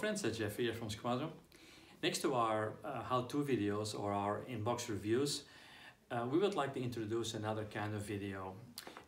friends, it's Jef here from Squadron. Next to our uh, how-to videos or our inbox reviews, uh, we would like to introduce another kind of video.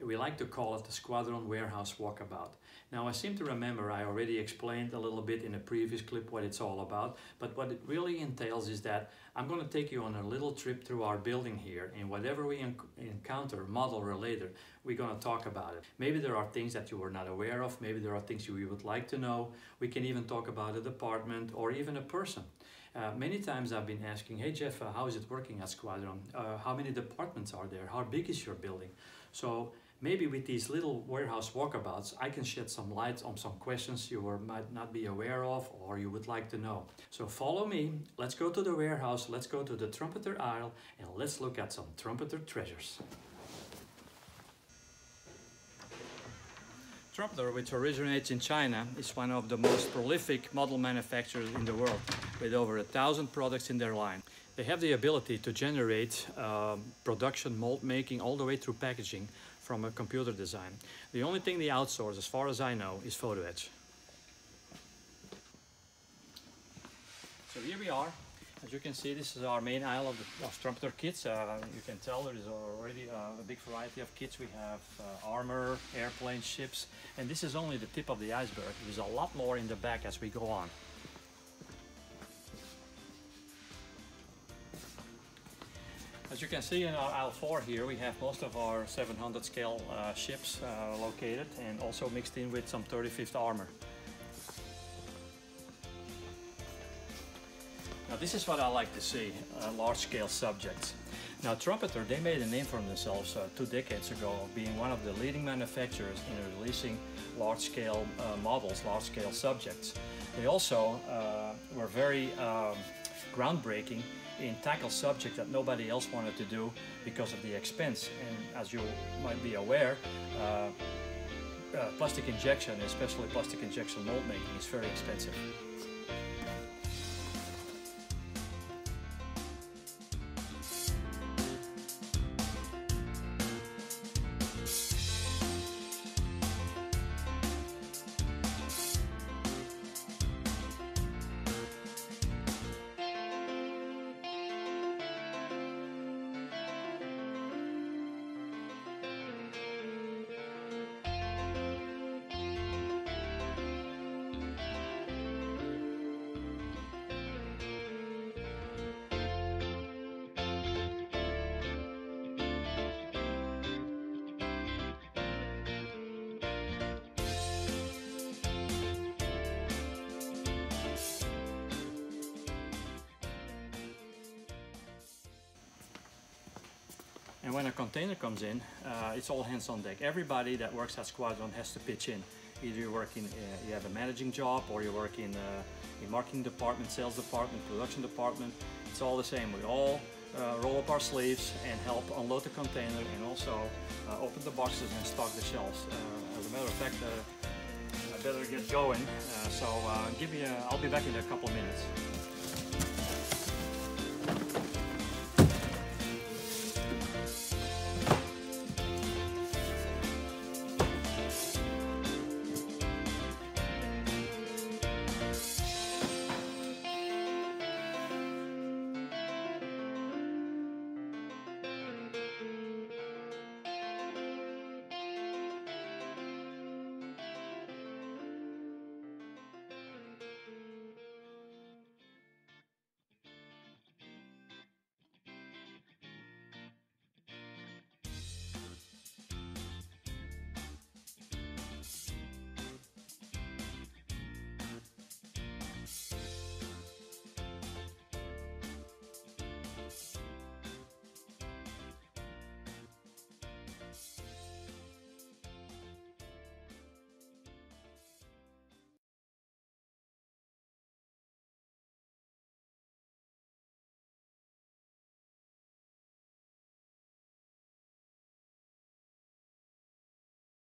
We like to call it the Squadron Warehouse Walkabout. Now I seem to remember I already explained a little bit in a previous clip what it's all about, but what it really entails is that I'm going to take you on a little trip through our building here and whatever we encounter, model related, we're going to talk about it. Maybe there are things that you were not aware of, maybe there are things you would like to know. We can even talk about a department or even a person. Uh, many times I've been asking, hey Jef, uh, how is it working at Squadron? Uh, how many departments are there? How big is your building? So maybe with these little warehouse walkabouts, I can shed some light on some questions you were, might not be aware of or you would like to know. So follow me, let's go to the warehouse, let's go to the trumpeter aisle and let's look at some trumpeter treasures. Trumpeter, which originates in China, is one of the most prolific model manufacturers in the world, with over a thousand products in their line. They have the ability to generate uh, production, mold making, all the way through packaging from a computer design. The only thing they outsource, as far as I know, is photo etch. So here we are, as you can see, this is our main aisle of, the, of trumpeter kits. Uh, you can tell there is already uh, a big variety of kits. We have uh, armor, airplane, ships, and this is only the tip of the iceberg. There's a lot more in the back as we go on. As you can see in our aisle 4 here, we have most of our 700 scale uh, ships uh, located and also mixed in with some 35th armor. Now this is what I like to see, uh, large-scale subjects. Now Trumpeter, they made a name for themselves uh, two decades ago, being one of the leading manufacturers in releasing large-scale uh, models, large-scale subjects. They also uh, were very um, groundbreaking in tackle subjects that nobody else wanted to do because of the expense. And as you might be aware, uh, uh, plastic injection, especially plastic injection mold making, is very expensive. And when a container comes in, uh, it's all hands on deck. Everybody that works at Squadron has to pitch in. Either you work in, uh, you have a managing job or you work in, uh, in marketing department, sales department, production department. It's all the same. We all uh, roll up our sleeves and help unload the container and also uh, open the boxes and stock the shelves. Uh, as a matter of fact, I better get going. so give me a, I'll be back in a couple of minutes.